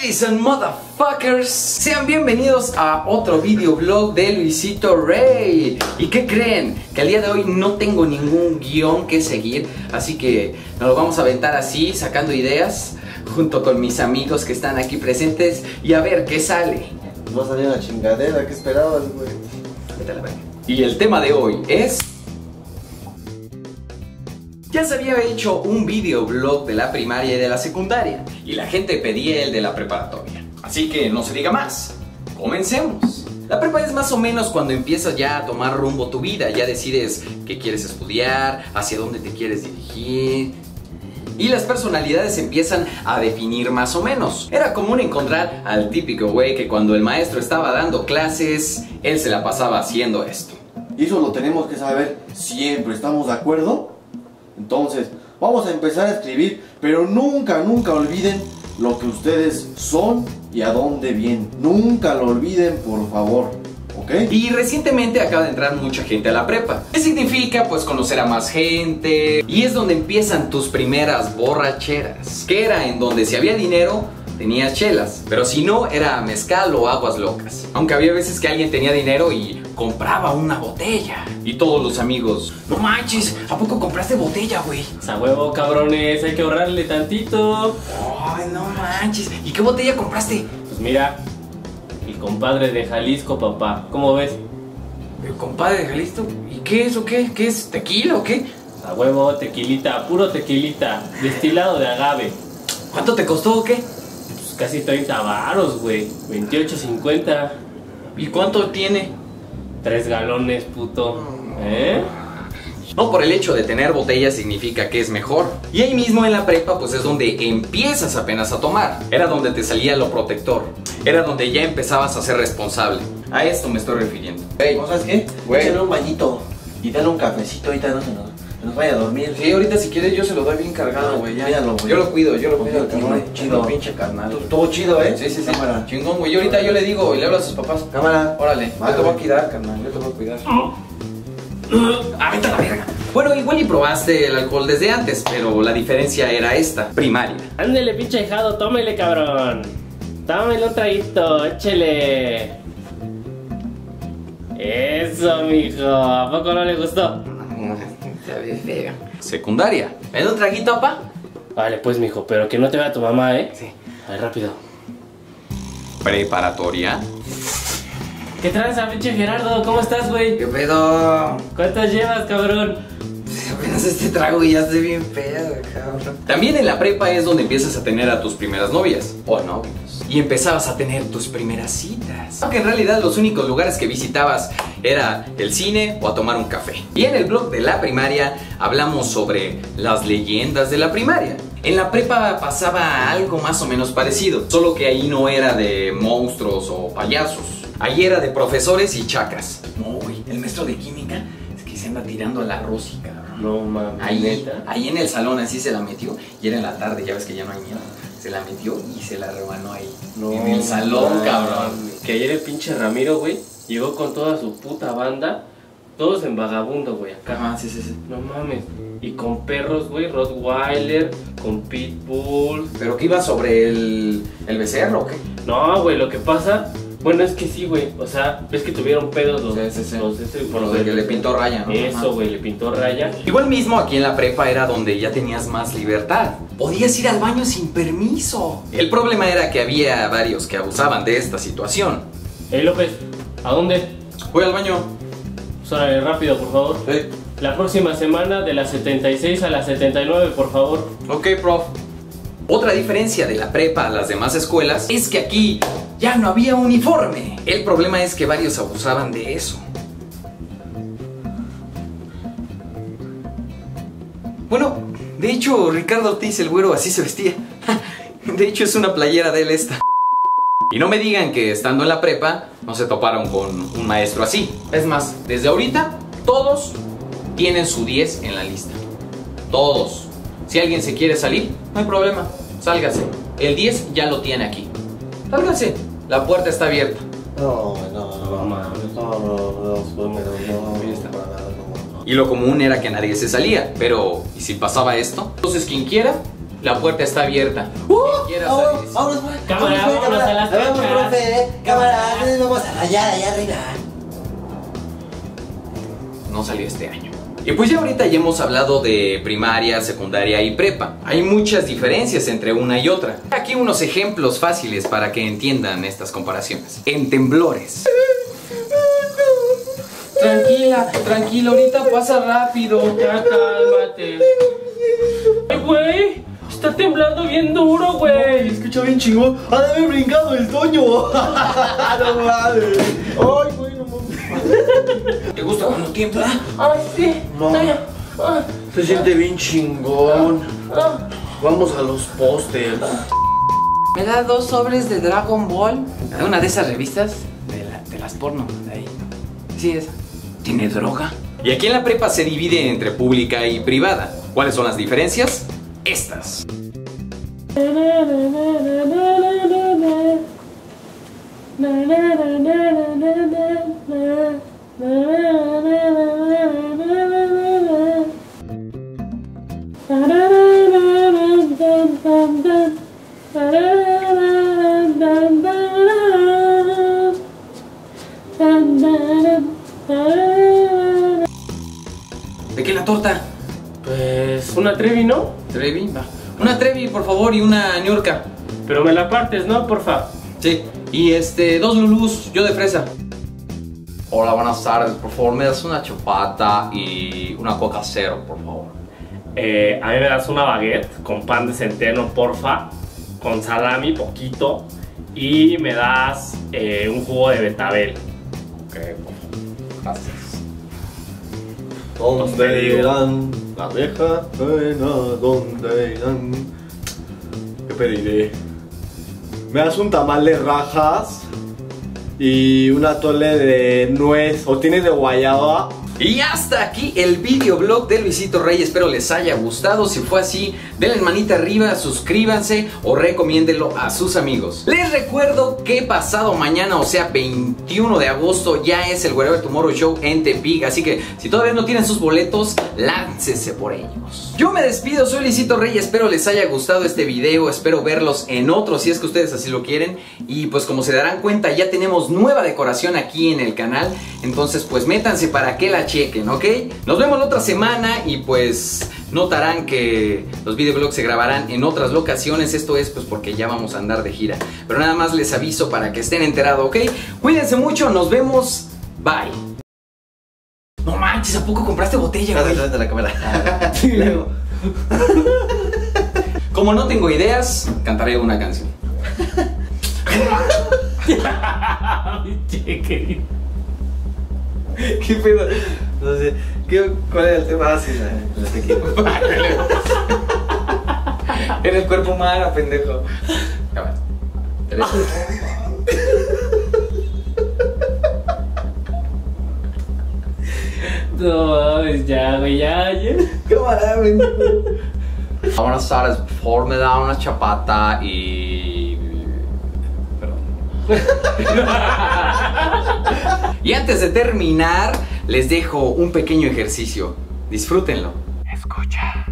Ladies and motherfuckers, sean bienvenidos a otro videoblog de Luisito Rey. ¿Y qué creen? Que al día de hoy no tengo ningún guion que seguir, así que nos lo vamos a aventar así, sacando ideas, junto con mis amigos que están aquí presentes y a ver qué sale. No salía una chingadera, ¿qué esperabas, güey? A. Y el tema de hoy es... Ya se había hecho un videoblog de la primaria y de la secundaria y la gente pedía el de la preparatoria. Así que no se diga más. Comencemos. La prepa es más o menos cuando empiezas ya a tomar rumbo tu vida, ya decides qué quieres estudiar, hacia dónde te quieres dirigir. Y las personalidades empiezan a definir más o menos. Era común encontrar al típico güey que cuando el maestro estaba dando clases, él se la pasaba haciendo esto. Y eso lo tenemos que saber siempre, ¿estamos de acuerdo? Entonces, vamos a empezar a escribir, pero nunca, nunca olviden lo que ustedes son y a dónde vienen. Nunca lo olviden, por favor. ¿Ok? Y recientemente acaba de entrar mucha gente a la prepa. ¿Qué significa? Pues conocer a más gente. Y es donde empiezan tus primeras borracheras. Que era en donde si había dinero, tenías chelas. Pero si no, era mezcal o aguas locas. Aunque había veces que alguien tenía dinero y compraba una botella. Y todos los amigos, no manches, ¿a poco compraste botella, güey? A huevo, cabrones, hay que ahorrarle tantito. Ay, no manches. ¿Y qué botella compraste? Pues mira, el compadre de Jalisco, papá. ¿Cómo ves? El compadre de Jalisco. ¿Y qué es o qué? ¿Qué es? ¿Tequila o qué? A huevo, tequilita, puro tequilita, destilado de agave. ¿Cuánto te costó o qué? Casi 30 varos, güey. 28.50. ¿Y cuánto tiene? Tres galones, puto. ¿Eh? No por el hecho de tener botella significa que es mejor. Y ahí mismo en la prepa pues es donde empiezas apenas a tomar. Era donde te salía lo protector. Era donde ya empezabas a ser responsable. A esto me estoy refiriendo. Hey, ¿no sabes qué? Güey. Un bañito y dale un cafecito ahorita no se nos, se nos vaya a dormir. Sí, ahorita si quieres yo se lo doy bien cargado, güey. ya. Cuídalo, güey. Yo lo cuido, yo lo cuido. Carnal. Chido. Pinche carnal. Todo chido, ¿eh? Sí, sí, sí. Cámara. Chingón, güey. Yo ahorita yo le digo y le hablo a sus papás. Cámara. Órale, Vale, yo te voy a cuidar, carnal. Yo te voy a cuidar. Ah, vete a la verga. Bueno, igual y probaste el alcohol desde antes, pero la diferencia era esta, primaria. Ándele, pinche hijado, tómele, cabrón. Tómele un traguito, échele. Eso, mijo. ¿A poco no le gustó? Secundaria. ¿Me da un traguito, papá? Vale, pues, mijo, pero que no te vea tu mamá, ¿eh? Sí. A ver, rápido. Preparatoria. ¿Qué tranza, pinche Gerardo? ¿Cómo estás, güey? ¿Qué pedo? ¿Cuántas llevas, cabrón? Apenas este trago y ya estoy bien pedo, cabrón. También en la prepa es donde empiezas a tener a tus primeras novias o novios. Y empezabas a tener tus primeras citas. Aunque en realidad los únicos lugares que visitabas era el cine o a tomar un café. Y en el blog de la primaria hablamos sobre las leyendas de la primaria. En la prepa pasaba algo más o menos parecido, solo que ahí no era de monstruos o payasos. Ahí era de profesores y chacas. No, güey, el maestro de química es que se anda tirando al arroz y cabrón. No mames, Ahí, ahí en el salón así se la metió y era en la tarde, ya ves que ya no hay miedo. Se la metió y se la rebanó ahí. No en el salón, mames. cabrón. Que ayer el pinche Ramiro, güey, llegó con toda su puta banda, todos en vagabundo, güey, acá. Ajá, sí, sí, sí. No mames. Y con perros, güey, Rottweiler, con Pitbull. ¿Pero qué iba sobre el, el becerro o qué? No, güey, lo que pasa, bueno, es que sí, güey. O sea, ves que tuvieron pedos los. Sí, sí, sí. los este, Por lo de que le pintó raya, ¿no? Eso, güey, le pintó raya. Igual mismo aquí en la prepa era donde ya tenías más libertad. Podías ir al baño sin permiso. El problema era que había varios que abusaban de esta situación. Ey, López, ¿a dónde? Voy al baño. Pues órale, rápido, por favor. Sí. La próxima semana de las 76 a las 79, por favor. Ok, prof. Otra diferencia de la prepa a las demás escuelas es que aquí ya no había uniforme. El problema es que varios abusaban de eso. Bueno, de hecho, Ricardo Ortiz, el güero, así se vestía. De hecho, es una playera de él esta. Y no me digan que estando en la prepa no se toparon con un maestro así. Es más, desde ahorita todos tienen su 10 en la lista. Todos. Si alguien se quiere salir, no hay problema. Sálgase. El 10 ya lo tiene aquí. Sálgase. La puerta está abierta. No, no, no, No no, mames. no, no, no, no, no, no, Ahí está. para nada, no, no. Y lo común era que nadie se salía. Pero, ¿y si pasaba esto? Entonces quien quiera, La puerta está abierta. Uh, Quieras vámonos, profe. Cámara, Vámonos, profe, vámonos a cámara. las canchas. profe. Cámara, vamos allá, allá arriba. no salió este año. Y pues ya ahorita ya hemos hablado de primaria, secundaria y prepa. Hay muchas diferencias entre una y otra. Aquí unos ejemplos fáciles para que entiendan estas comparaciones. En temblores. Tranquila, tranquila, ahorita pasa rápido. Ya cálmate. Ay, güey. Está temblando bien duro, güey. Escucha bien chingón. Ha de haber brincado el Toño. no mames. Ay. ¿Te gusta cuando tiembla? Ay, sí. No. Ay, ah, Se siente bien chingón. ah. Vamos a los pósters. ¿Me da dos sobres de Dragon Ball? ¿Una de esas revistas? De, la- de las porno, de ahí. Sí, esa. ¿Tiene droga? Y aquí en la prepa se divide entre pública y privada. ¿Cuáles son las diferencias? Estas. ¿De qué la torta? Pues una trevi, ¿no? Trevi, va. Una Trevi, por favor, y una Niurka. Pero me la partes, ¿no? Porfa. Sí. Y este, dos Lulus, yo de fresa. Hola, buenas tardes. Por favor, me das una chupata y una coca cero, por favor. Eh, a mí me das una baguette con pan de centeno, porfa. Con salami, poquito. Y me das eh, un jugo de betabel. Ok, por favor. Gracias. ¿Dónde irán las viejas buenas? ¿Dónde irán? ¿Qué pediré? Me das un tamal de rajas y una tole de nuez o tienes de guayaba. Y hasta aquí el videoblog de Luisito Rey. Espero les haya gustado. Si fue así, denle manita arriba, suscríbanse o recomiéndenlo a sus amigos. Les recuerdo que pasado mañana, o sea 21 de agosto, ya es el Wherever Tomorrow Show en Tepic. Así que si todavía no tienen sus boletos, láncese por ellos. Yo me despido, soy Luisito Rey. Espero les haya gustado este video. Espero verlos en otros si es que ustedes así lo quieren. Y pues como se darán cuenta, ya tenemos nueva decoración aquí en el canal. Entonces pues métanse para que la chequen, ¿ok? Nos vemos la otra semana y pues notarán que los videoblogs se grabarán en otras locaciones. Esto es pues porque ya vamos a andar de gira. Pero nada más les aviso para que estén enterados, ¿ok? Cuídense mucho, nos vemos. Bye. No manches, ¿a poco compraste botella, güey? de la cámara. Luego. Como no tengo ideas, cantaré una canción. ¿Qué pedo? No sé. ¿qué, ¿Cuál era el tema? Ah, sí, la, la tequila. En el cuerpo humano, pendejo. Ya va. Tres. No, mames, ya, güey, ya, ya. Cámara, pendejo. Por favor me da una chapata y... Perdón. y antes de terminar, les dejo un pequeño ejercicio. Disfrútenlo. Escucha.